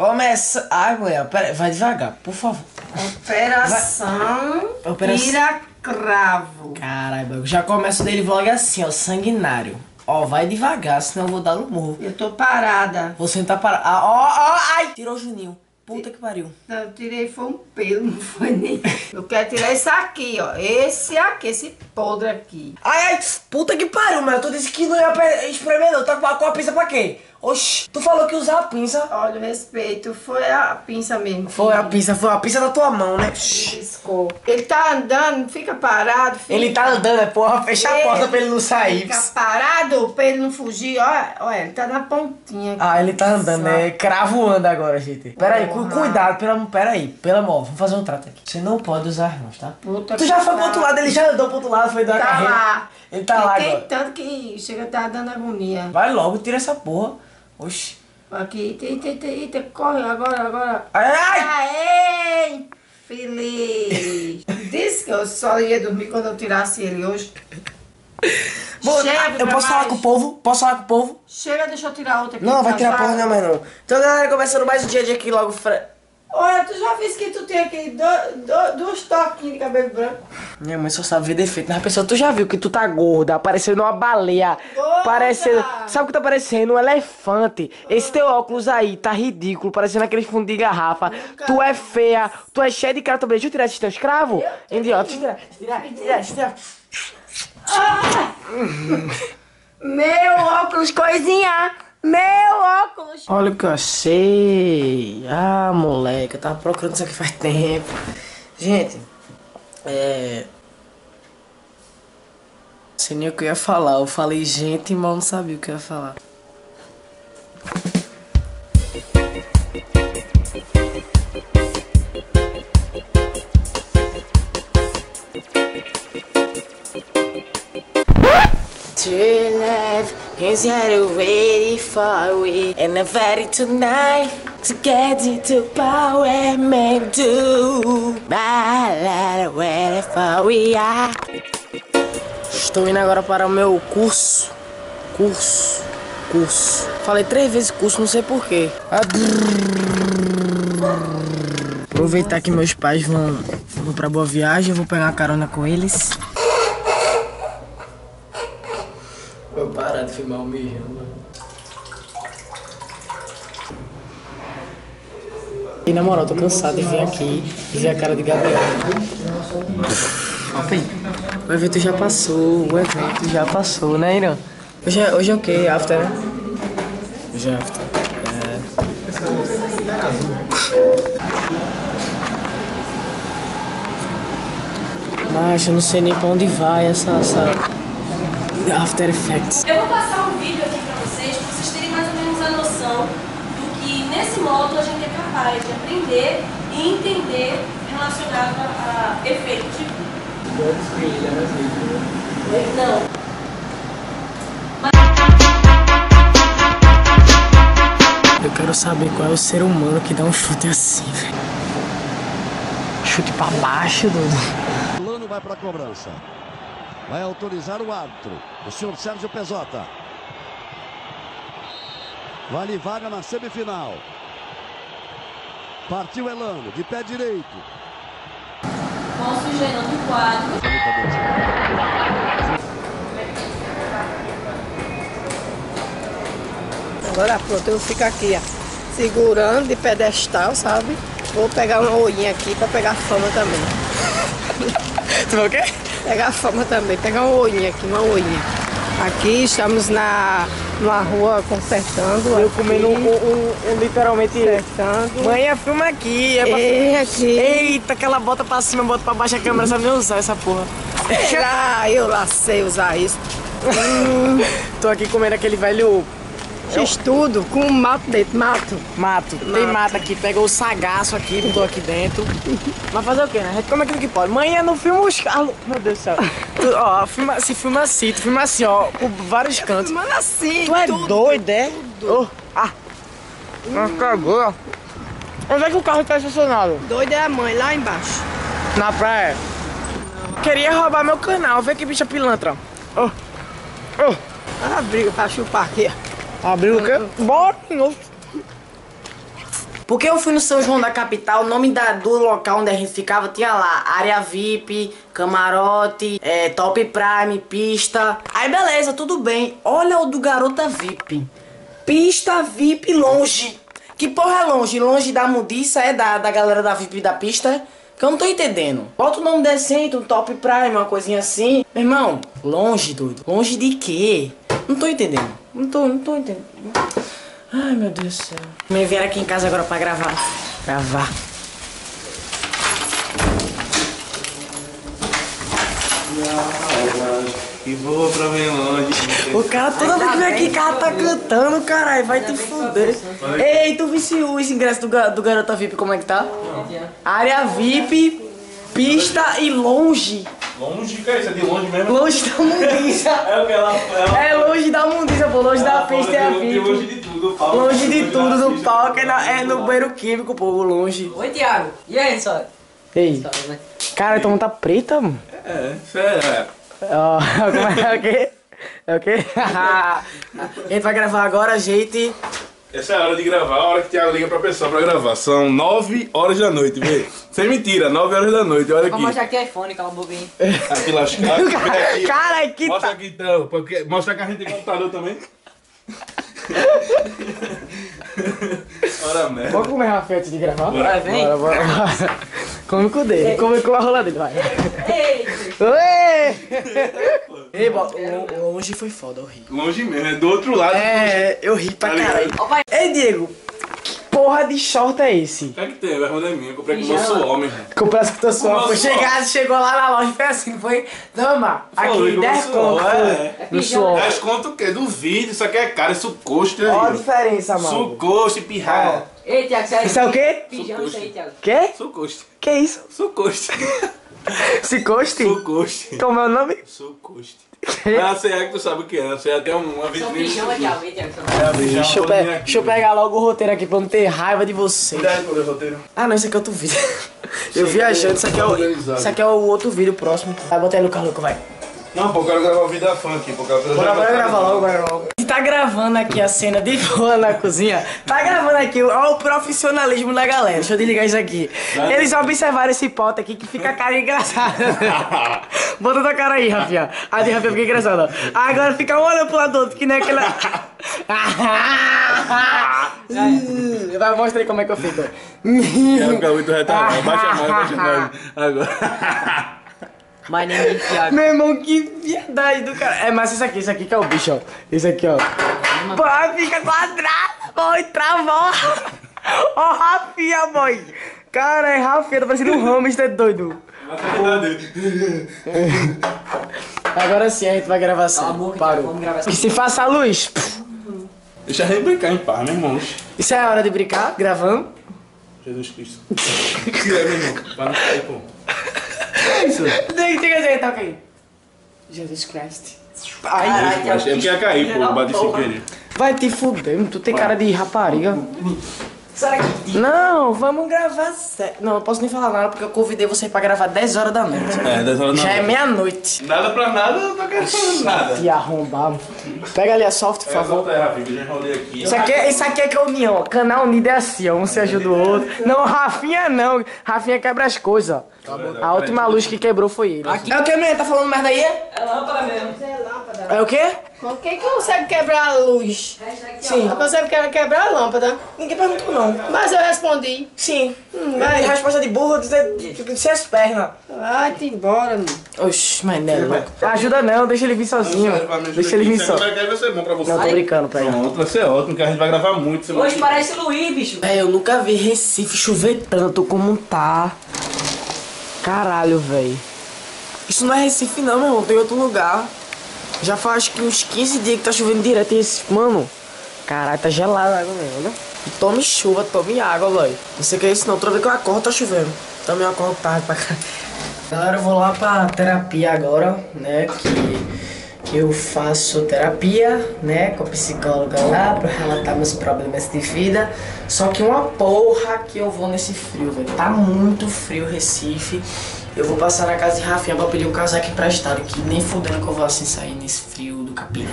Começa. Ai, mulher, pera, vai devagar, por favor. Operação Vai- Operação- Tira Cravo. Caralho, já começa dele vlog assim, ó, sanguinário. Ó, vai devagar, senão eu vou dar no morro. Eu tô parada. Você não tá parado. Ah, ó, ó, ai! Tirou o Juninho. Puta que pariu. Não, Eu tirei foi um pelo, não foi nem. Eu quero tirar esse aqui, ó. Esse aqui, esse podre aqui. Ai, ai, puta que pariu, mas tu disse que não ia espremer, não. Tá com a, com a pinça pra quê? Oxi, tu falou que usar a pinça. Olha o respeito, foi a pinça mesmo. Foi a pinça, foi a pinça da tua mão, né? Piscou. Ele tá andando, fica parado. Fica. Ele tá andando, é porra, fecha a porta pra ele não sair. Fica parado pra ele não fugir. Olha, ele tá na pontinha. aqui. Ah, ele tá andando, né? Cravo anda agora, gente. Pera aí, cu- cuidado, pelo, pera aí, pelo amor, vamos fazer um trato aqui. Você não pode usar as mãos, tá? Puta Tu já foi pro outro lado, ele já andou pro outro lado, foi dar Tá carreira. lá. Ele tá lá Tem agora. tanto que chega a tá dando agonia. Vai logo, tira essa porra. Oxi. Aqui, eita, eita, eita, corre agora, agora. Ai! Aê, feliz. Disse que eu só ia dormir quando eu tirasse ele hoje. Vou- Chega eu pra posso falar mais. com o povo? Posso falar com o povo? Chega, deixa eu tirar outra aqui. Não, vai tá, tirar tá? porra não, mais não. Então, galera, começando mais um dia de aqui logo. Olha, tu já viu que tu tem aqui do, do, duas toquinhas de cabelo branco? Minha mãe só sabe ver defeito. Mas, pessoa, tu já viu que tu tá gorda, parecendo uma baleia. Gorda! Parecendo. Sabe o que tá parecendo? Um elefante. Esse teu óculos aí tá ridículo, parecendo aquele fundo de garrafa. Tu é feia, tu é cheia de cara também. Deixa eu tirar esse teu escravo. Idiota, deixa eu tirar. Tirar, tirar, tirar. Meu óculos, coisinha! Meu óculos! Olha o que eu achei. Ah, moleque, eu tava procurando isso aqui faz tempo. Gente, é. Não sei nem o que eu ia falar. Eu falei gente, eu não sabia o que eu ia falar. Love is here waiting for we And I'm ready tonight to get into power make do love waiting for we are Estou indo agora para o meu curso. Curso. Curso. Falei três vezes curso, não sei porquê Aproveitar que meus pais vão, vão pra Boa Viagem vou pegar uma carona com eles De filmar o mijando. E na moral, tô cansado de vir aqui e ver a cara de Gabriel. O evento já passou, o evento já passou, né, Irã? Hoje é, hoje é o quê? After, né? Hoje é after. É. Mas eu não sei nem pra onde vai essa, essa After Effects. Eu vou passar um vídeo aqui pra vocês, pra vocês terem mais ou menos a noção do que nesse módulo a gente é capaz de aprender e entender relacionado a, a efeitos de vídeo. Não. Eu quero saber qual é o ser humano que dá um chute assim, velho. Chute pra baixo, Dudu. Lano vai para a cobrança. Vai autorizar o árbitro, o senhor Sérgio Pezota. Vale vaga na semifinal. Partiu Elano, de pé direito. Posso gerando o quadro. Agora pronto, eu fico aqui, ó, segurando de pedestal, sabe? Vou pegar uma olhinha aqui pra pegar fama também. Tu viu o quê? Pegar fama também, pegar uma olhinha aqui, uma olhinha. Aqui estamos na numa rua consertando. Eu aqui, comendo um, um- um- literalmente. Consertando. Mãe, filma aqui. É pra... E aqui. Eita, aquela bota pra cima, bota pra baixo a câmera, sabe nem usar essa porra. Ah, eu lá sei usar isso. Tô aqui comendo aquele velho Fiz tudo com mato dentro, mato. mato. Tem mato aqui, pegou o sagaço aqui, botou aqui dentro. Mas fazer o quê, né? A gente come aquilo que pode. Manhã não filma os carros. Meu Deus do céu. Tu, ó, filma, se filma assim, tu filma assim, ó, por vários cantos. Mano, assim, Tu é tudo. doido, é? Oh, ah. Mas cagou. Onde é que o carro tá estacionado? Doido é a mãe, lá embaixo. Na praia. Queria roubar meu canal, vê que bicha pilantra. Oh. Oh. Ah, briga pra chupar aqui. Abriu o quê? Bora. Porque eu fui no São João da capital, o nome da, do local onde a gente ficava tinha lá área VIP, camarote, é, top prime, pista. Aí beleza, tudo bem. Olha o do garota VIP. Pista VIP longe. Que porra é longe? Longe da mudiça é da, da galera da VIP da pista? Que eu não tô entendendo. Bota o nome decente, um top prime, uma coisinha assim. Meu irmão, longe, doido. Longe de quê? Não tô entendendo. Não tô, não tô entendendo. Ai, meu Deus do céu. Me vieram aqui em casa agora pra gravar. Gravar. E voa pra bem longe. O cara, toda vez que vem aqui, o cara tá cantando, caralho, vai te fuder. Ei, tu viu esse ingresso do, do Garota VIP, como é que tá? Área VIP, pista e longe. Longe, cara, isso é de longe mesmo. Longe da mundiça. É o que ela ela- É longe da mundiça, pô, longe da pista é fala a de Longe de tudo, do palco. Longe de tudo do palco, é, na- é no banheiro químico, pô, longe. Oi, Thiago. E aí, só? Ei, cara, tua mão tá preta, mano. É, isso é. Ó, como é, é o quê? É o quê? a gente vai gravar agora, gente. Essa é a hora de gravar, a hora que o Thiago liga pra pessoa pra gravar. São 9 horas da noite, vê. Sem mentira, 9 horas da noite, olha Vou aqui. mostrar aqui iPhone, cala a aí. Aqui lascado. aqui. Cara, que Mostra tá. aqui então, porque, mostra que a gente tem computador também. Ora merda. Vamos comer Rafael antes de gravar? Vai, vem. Bora, bora, bora. Come com o dele, come com a rola dele, vai. Ei! Oi! Ei, hoje foi foda, eu ri. Longe mesmo, é do outro lado. É, eu ri pra Tá caralho. Ei, Diego, porra de short é esse? O que é que tem? A bermuda é minha, eu comprei com o meu suor, meu irmão. Comprasse com tua suor. Nossa. Foi chegar, chegou lá na loja e foi assim, foi. Dama, Foi, aqui, com 10 o suor, conto. é. foi. No suor. Desconto o quê? Do vídeo, isso aqui é caro, isso custa Olha a diferença, mano. Sucoste, pirralha. Ei, Thiago, sai Isso é o quê? Pijama isso aí, Thiago. Quê? Sucoste. Que isso? Sucoste. Se coste? Sucoste. Como é o nome? Sucoste. Ah, você é que tu sabe o que é, você é até um, uma São vitrine. pijama, Thiago. Ei, Thiago. são- É, a pijama Deixa eu, pe- deixa eu pegar logo o roteiro aqui pra não ter raiva de vocês. Dá aí pra ler o roteiro. Ah, não, esse aqui é outro vídeo. Eu viajando, isso aqui é o, isso aqui é o outro vídeo próximo. Vai, bota aí no carro, vai. Não, pô, eu quero gravar o vídeo da fã aqui, pô. Bora, bora gravar logo, bora logo. Tá gravando aqui a cena de boa na cozinha. Tá gravando aqui, ó, o profissionalismo da galera. Deixa eu desligar isso aqui. Eles observaram esse pote aqui que fica a cara engraçada. Bota tua cara aí, Rafinha. A de Rafinha fica engraçada. Agora fica um olhando pro lado do outro, que nem aquela. Vai, mostra aí como é que eu fico. Quero ficar muito retardado. Baixa mais, baixa mais. Agora. My name is Thiago. Meu irmão, que piedade do cara. É, mas isso aqui, isso aqui que é o bicho, ó. Isso aqui, ó. Pô, fica quadrado, boy, travou. Ó, Rafinha, boy. Cara, é Rafinha, tá parecendo um hamster doido. Agora sim a gente vai gravar assim. Cala a boca, Parou. Gravar assim. se faça a luz. Deixa a gente brincar em paz, meu irmão. Isso é a hora de brincar, gravando. Jesus Cristo. Que é, meu irmão? Pra não cair, pô. Tem que dizer, tá ok. Jesus Christ. Ai, Caralho, Thiago. Achei que ia cair, pô. Bati sem querer. vai te fuder, tu tem cara de rapariga. Sai daqui. Não, vamos gravar sério. Não, não posso nem falar nada porque eu convidei você pra gravar 10 horas da noite. É, 10 horas da Já é noite. meia-noite. Nada pra nada, eu não quero fazer nada. E arrombar. Pega ali a soft, por É, favor. volta aí, Rafinha, que eu já enrolei aqui. Isso aqui, é, isso aqui é que é união, ó. Canal unido é assim, ó. Um se ajuda o outro. Não, Rafinha não. Rafinha quebra as coisas, ó. A última luz que quebrou foi ele. É o que, menino? Tá falando merda aí? É É lâmpada mesmo. É o quê? Quem que consegue quebrar a luz? Sim. Você quer quebrar a lâmpada? Ninguém perguntou, não. Mas eu respondi. Sim. Vai, resposta de burro, dizer se as pernas. Vai-te embora, mano. Oxi, mas não é. Ajuda não, deixa ele vir sozinho. Deixa ele vir só. Vai vai ser bom pra você. Não, tô brincando, pega. Pronto, vai ser ótimo, que a gente vai gravar muito. semana Hoje parece Luiz, bicho. É, eu nunca vi Recife chover tanto como tá. Caralho, velho. Isso não é Recife não, meu irmão. Tem outro lugar. Já faz que uns 15 dias que tá chovendo direto em Recife. Mano, caralho, tá gelada a água mesmo, né? E Tome chuva, tome água, velho. Não sei o que é isso não. Toda vez que eu acordo tá chovendo. Também eu acordo tarde pra cá. Galera, eu vou lá pra terapia agora, né? Que eu faço terapia, né? Com a psicóloga lá pra relatar meus problemas de vida. Só que uma porra que eu vou nesse frio, velho. Tá muito frio Recife. Eu vou passar na casa de Rafinha pra pedir um casaco emprestado. Que nem fudendo que eu vou assim sair nesse frio do capim.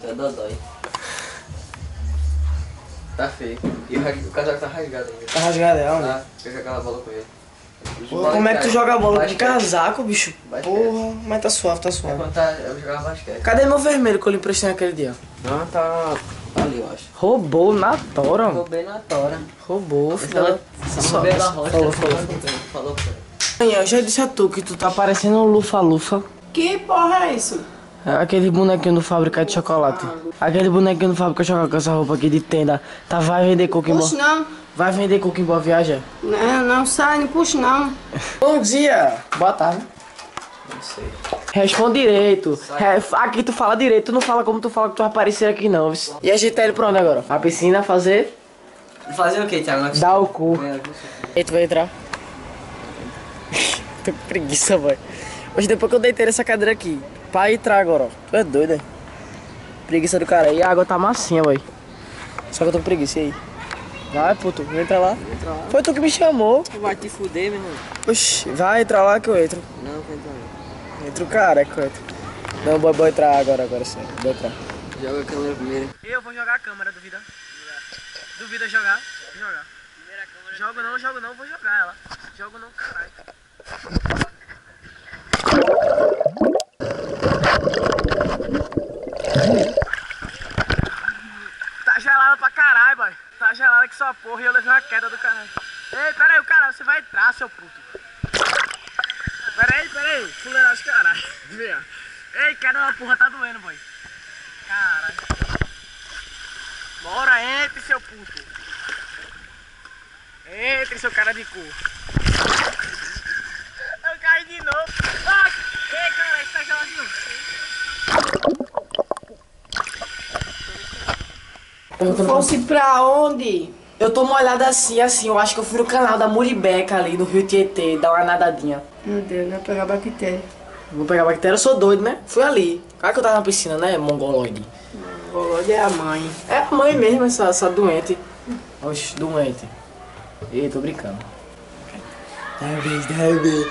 Tô dodói. Tá feio. E o, casaco tá rasgado ainda. Tá rasgado, é, onde? Tá? Eu jogar aquela bola com ele. Pô, como é que tu joga bola de Basquete. casaco, bicho? Basquete. Porra, mas tá suave, tá É suave. quando tá, eu jogava basquete. Cadê meu vermelho que eu lhe emprestei naquele dia? Não, tá ali, eu acho. Roubou na tora, mano. Roubei na tora. Roubou, filho só roubei da rocha. Falou, falou, falou. falou. Eu já disse a tu que tu tá parecendo um lufa-lufa. Que porra é isso? É Aquele bonequinho do fábrica de chocolate. Aquele bonequinho do fábrica de chocolate com essa roupa aqui de tenda. Tá, vai vender Puxa boa... não. Vai vender coco em boa viagem? Não, não sai, não puxa não. Bom dia. Boa tarde. Não sei. Responde direito. Re- Aqui tu fala direito, tu não fala como tu fala que tu vai aparecer aqui não. viu? E a gente tá indo pra onde agora? A piscina fazer? Fazer o que, Thiago? Dar o cu. É, E tu vai entrar? Tô com preguiça, boy. Hoje depois que eu deitei nessa cadeira aqui, pra entrar agora, ó. Tu é doido, hein? Preguiça do cara. E a água tá massinha, boy. Só que eu tô com preguiça, e aí? Vai, puto, entra lá. Foi tu que me chamou. Tu vai te fuder, meu irmão. Oxi, vai entrar lá que eu entro. Não, vai entrar não. Entra o cara, que eu entro. Não, boy, vou entrar agora, agora sim. Vou entrar. Joga a câmera primeiro. Eu vou jogar a câmera, duvida? Duvida jogar? Jogar. Jogo não, jogo não, vou jogar ela. Jogo não, caralho. Tá gelada pra caralho, boy. Tá gelada que só porra e eu levei uma queda do caralho. Ei, pera aí, o cara, você vai entrar, seu puto. Pera aí, pera aí. Fuleiragem, caralho. Vê, ó. Ei, queda da porra, tá doendo, boy. Caralho. Bora, entre, seu puto. Entre, seu cara de cu. Eu caí de novo. Ah, ei, cara, isso tá gelado de novo. Fosse pra onde? Eu tô molhada assim, assim. Eu acho que eu fui no canal da Muribeca ali, no Rio Tietê, dar uma nadadinha. Meu Deus, vai pegar bactéria. Vou pegar bactéria, eu sou doido, né? Fui ali. Claro que eu tava na piscina, né, mongoloide? Golode é a mãe. É a mãe mesmo, essa, essa doente. Oxe, doente. Ei, tô brincando. Talvez, talvez.